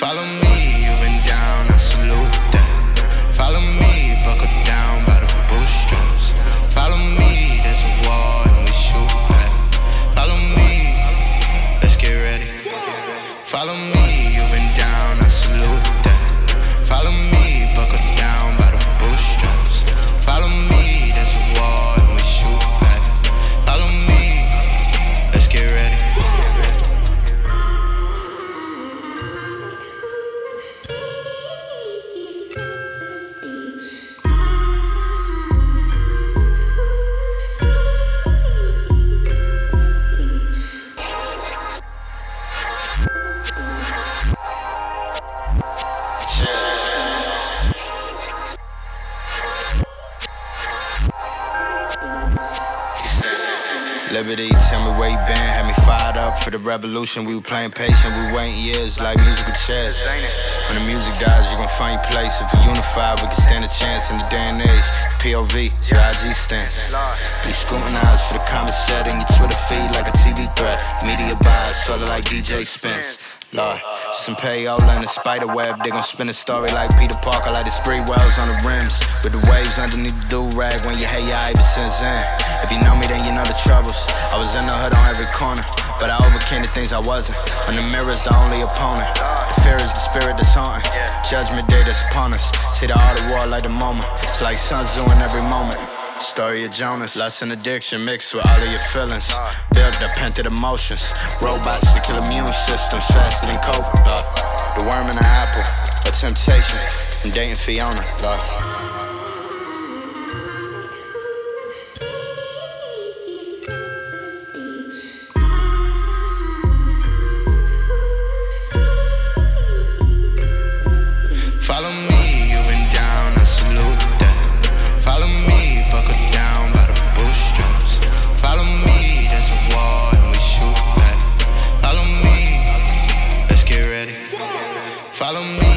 Follow me, you've been down, I salute that. Follow me, buckle down by the. Follow me, there's a and we shoot back. Follow me, let's get ready. Follow me, you've been down, I salute that. Follow me, down Liberty, tell me where you been. Had me fired up for the revolution. We were playing patient, we waiting years like musical chairs. When the music dies, you gon' find your place. If we unify, we can stand a chance in the day and age. POV, it's your IG stance. You scrutinize for the comment setting your Twitter feed like a TV threat. Media bias, sorta like DJ Spence. Lord, some payola and a spider web. They gon' spin a story like Peter Parker, like the Sprewells on the rims. With the waves underneath the do rag when you hate your Iverson's in. If you know me, then you know the troubles. I was in the hood on every corner, but I overcame the things I wasn't. When the mirror's the only opponent, the fear is the spirit that's haunting. Judgment day that's upon us. See the art of war like the moment. It's like Sun Tzu in every moment. Story of Jonas, lust and addiction mixed with all of your feelings. Built up emotions. Robots to kill immune systems faster than COVID. The worm in the apple, a temptation from dating Fiona. Lord. Follow me,